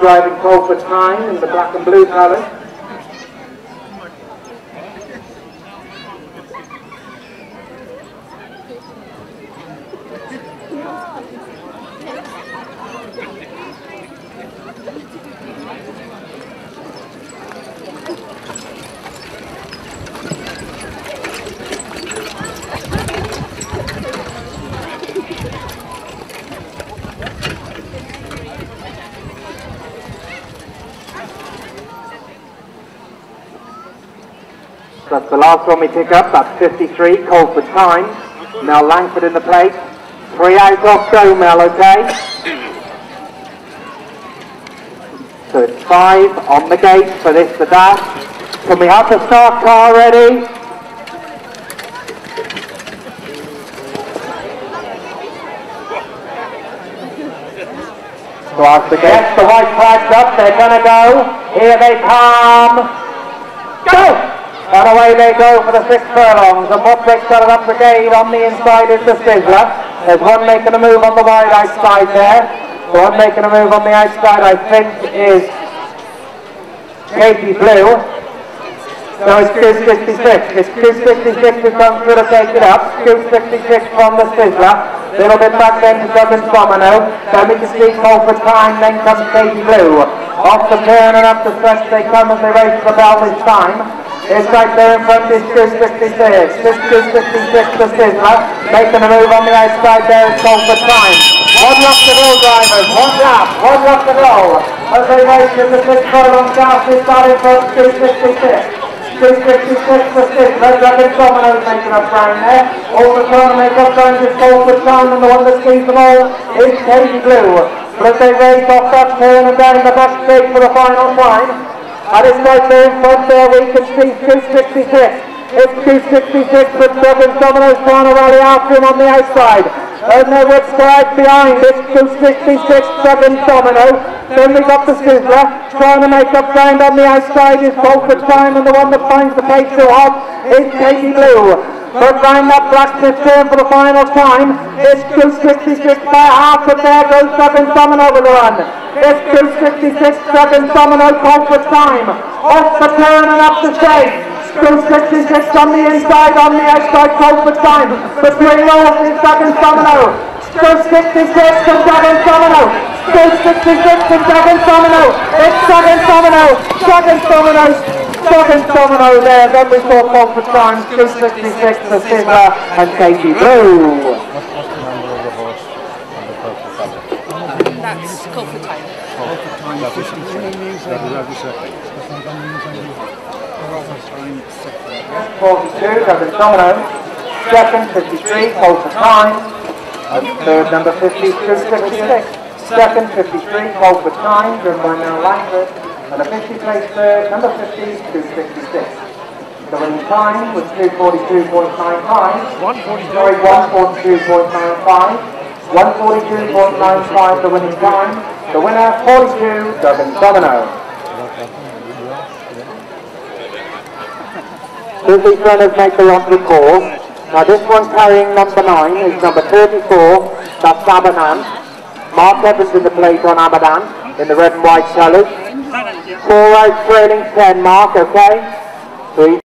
driving call for time in the black and blue colours. That's the last one we pick up. That's 53, call for time. Mel Langford in the plate. Three out off go, Mel, okay? So it's five on the gate for this to dash. Can we have the start car ready? So as the gate, the white flag's up, they're gonna go. Here they come. Go! And away they go for the six furlongs. And what takes out the gate on the inside is the Sizzler. There's one making a move on the wide outside there. The one making a move on the outside, I think, is Katie Blue. No, it's Goose 66. It's Goose 66 who comes through to take it up. 66 from the Sizzler. Little bit back then to Dublin Domino. Then we can see call for time, then comes Katie Blue. Off the turn and up the stretch they come as they race for the bell this time. It's right there in front is Goose 66. This Goose 66 the Sizzler. Making a move on the outside there is call for time. One rock to go drivers, one lap, one rock to go. As they race in the six furlong gas is that in front Goose 66. 256 for six, Red Dragon Domino's making up ground there. Also trying to make up ground is Gold for Time and the one that sees them all is Katie Blue. But as they race off that turn and down the back straight for the final climb, and it's right there in front there we can see 266. It's 266 but Dragon Domino's rally after him on the outside. And there with stride behind it, 266 Dragon Domino. Then we got the Sizzler, trying to make up ground on the outside is Bolford Time, and the one that finds the pace so hot is Katie Blue. But round that black turn for the final time, it's 266 by half, but there goes Dragon Domino with the run. It's 266 Dragon Domino, Bolford Time. Off the turn and up the straight. 266 on the inside, on the outside, Bolford Time. Between rolls is Dragon Domino. 266 from Dragon Domino. 266 from Dragon Domino. It's Dragon Domino. Dragon Domino. Dragon Domino there. Then we saw Bolford Time. 266 for Sizzler and Katie Blue. What's, what's the number of the horse and the purple colour? That's call for time. That is, that is every 42, Dragon Domino. Second, 53, Bolford Time. Third, number 50, 266. Second, 53, Bolford Time, driven by Mel Langford. And 50 place third, number 50, 266. The winning time was 242.95. 142. Sorry, 142.95. 142.95 the winning time. The winner, 42, Dragon Domino. Busy runners make the run to the. Now this one carrying number 9 is number 34, that's Abadan. Mark Evans in the plate on Abadan in the red and white colours. Out trailing 10 mark, okay? Three.